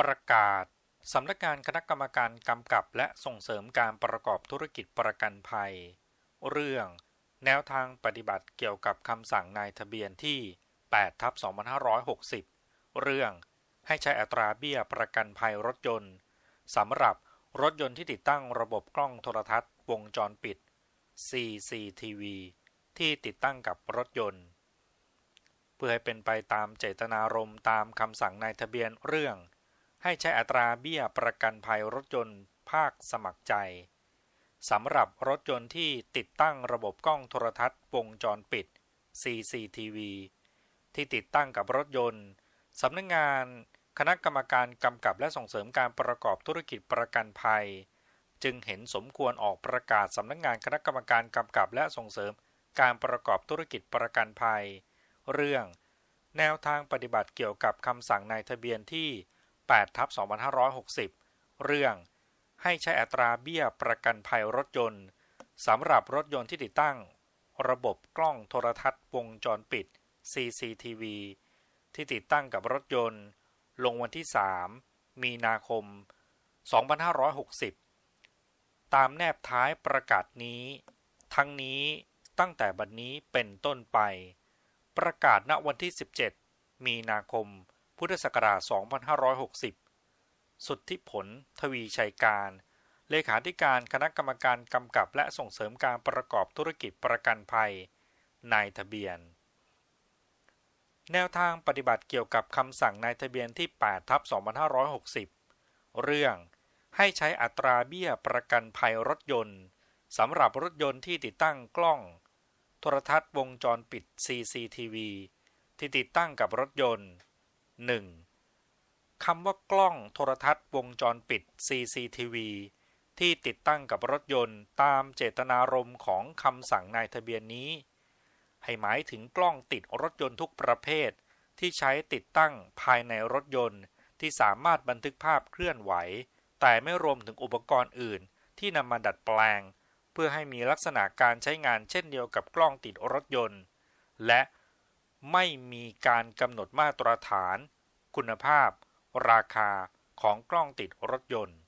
ประกาศสำนักงานคณะกรรมการกำกับและส่งเสริมการประกอบธุรกิจประกันภัย เรื่อง แนวทางปฏิบัติเกี่ยวกับคำสั่งนายทะเบียนที่8ทับ2560 เรื่อง ให้ใช้อัตราเบี้ยประกันภัยรถยนต์สำหรับรถยนต์ที่ติดตั้งระบบกล้องโทรทัศน์วงจรปิด CCTV ที่ติดตั้งกับรถยนต์ เพื่อให้เป็นไปตามเจตนารมณ์ตามคำสั่งนายทะเบียนเรื่อง ให้ใช้อัตราเบี้ยประกันภัยรถยนต์ภาคสมัครใจสำหรับรถยนต์ที่ติดตั้งระบบกล้องโทรทัศน์วงจรปิด CCTV ที่ติดตั้งกับรถยนต์สำนักงงานคณะกรรมการกำกับและส่งเสริมการประกอบธุรกิจประกันภัย จึงเห็นสมควรออกประกาศสำนักงงานคณะกรรมการกำกับและส่งเสริมการประกอบธุรกิจประกันภัย เรื่อง แนวทางปฏิบัติเกี่ยวกับคำสั่งนายทะเบียนที่ 8ทับ2560 เรื่องให้ใช้อัตราเบี้ยประกันภัยรถยนต์สำหรับรถยนต์ที่ติดตั้ง ระบบกล้องโทรทัศน์วงจรปิด CCTV ที่ติดตั้งกับรถยนต์ ลงวันที่ 3 มีนาคม 2560 ตามแนบท้ายประกาศนี้ ทั้งนี้ตั้งแต่บัดนนี้เป็นต้นไป ประกาศณวันที่ 17 มีนาคม พุทธศักราช 2560 สุทธิผล ทวีชัยการ เลขาธิการคณะกรรมการกำกับและส่งเสริมการประกอบธุรกิจประกันภัย นายทะเบียน แนวทางปฏิบัติเกี่ยวกับคำสั่งนายทะเบียนที่ 8 ทับ 2560 เรื่องให้ใช้อัตราเบี้ยประกันภัยรถยนต์สำหรับรถยนต์ที่ติดตั้งกล้อง โทรทัศน์วงจรปิด CCTV ที่ติดตั้งกับรถยนต์ 1. คำว่ากล้องโทรทัศน์วงจรปิด CCTV ที่ติดตั้งกับรถยนต์ตามเจตนารมณ์ของคำสั่งนายทะเบียนนี้ ให้หมายถึงกล้องติดรถยนต์ทุกประเภท ที่ใช้ติดตั้งภายในรถยนต์ ที่สามารถบันทึกภาพเคลื่อนไหว แต่ไม่รวมถึงอุปกรณ์อื่น ที่นำมาดัดแปลง เพื่อให้มีลักษณะการใช้งานเช่นเดียวกับกล้องติดรถยนต์ และไม่มีการกำหนดมาตรฐาน คุณภาพ ราคาของกล้องติดรถยนต์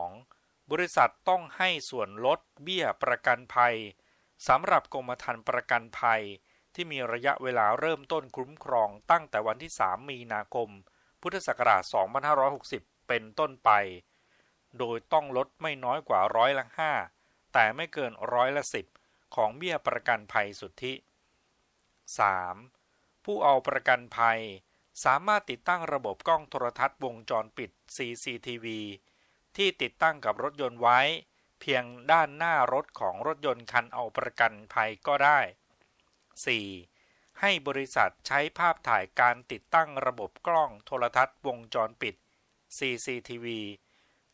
2. บริษัทต้องให้ส่วนลดเบี้ยประกันภัยสำหรับกรมธรรม์ประกันภัย ที่มีระยะเวลาเริ่มต้นคุ้มครองตั้งแต่วันที่ 3 มีนาคม พุทธศักราช 2560 เป็นต้นไป โดยต้องลดไม่น้อยกว่าร้อยละห้าแต่ไม่เกินร้อยละสิบของเบี้ยประกันภัยสุทธิ 3. ผู้เอาประกันภัย สามารถติดตั้งระบบกล้องโทรทัศน์วงจรปิด CCTV ที่ติดตั้งกับรถยนต์ไว้ เพียงด้านหน้ารถของรถยนต์คันเอาประกันภัยก็ได้ 4. ให้บริษัทใช้ภาพถ่ายการติดตั้งระบบกล้องโทรทัศน์วงจรปิด CCTV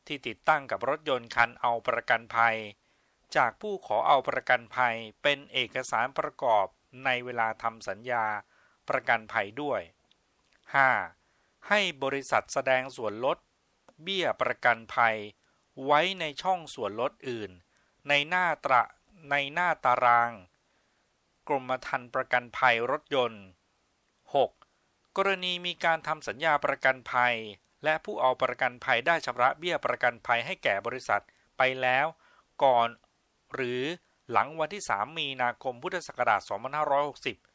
ที่ติดตั้งกับรถยนต์คันเอาประกันภัย จากผู้ขอเอาประกันภัยเป็นเอกสารประกอบในเวลาทำสัญญาประกันภัยด้วย 5. ให้บริษัทแสดงส่วนลด เบี้ยประกันภัย ไว้ในช่องส่วนลดอื่น ในหน้าตระในหน้าตาราง กรมธรรม์ประกันภัยรถยนต์ 6. กรณีมีการทำสัญญาประกันภัย และผู้เอาประกันภัยได้ชำระเบี้ยประกันภัยให้แก่บริษัทไปแล้ว ก่อน หรือหลังวันที่ 3 มีนาคมพุทธศักราช2560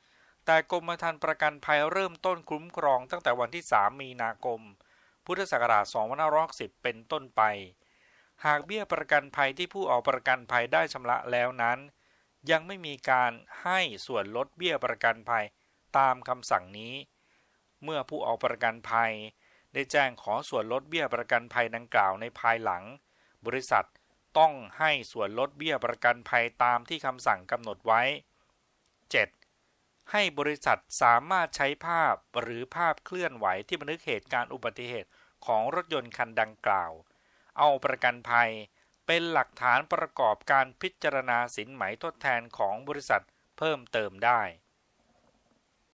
แต่กรมธรรม์ประกันภัยเริ่มต้นคุ้มครองตั้งแต่วันที่ 3 มีนาคม พุทธศักราช2560 เป็นต้นไป หากเบี้ยประกันภัยที่ผู้เอาประกันภัยได้ชำระแล้วนั้น ยังไม่มีการให้ส่วนลดเบี้ยประกันภัยตามคำสั่งนี้ เมื่อผู้เอาประกันภัย ได้แจ้งขอส่วนลดเบี้ยประกันภัยดังกล่าวในภายหลัง บริษัทต้องให้ส่วนลดเบี้ยประกันภัยตามที่คำสั่งกำหนดไว้ 7. ให้บริษัทสามารถใช้ภาพหรือภาพเคลื่อนไหวที่บันทึกเหตุการณ์อุบัติเหตุของรถยนต์คันดังกล่าว เอาประกันภัยเป็นหลักฐานประกอบการพิจารณาสินไหมทดแทนของบริษัทเพิ่มเติมได้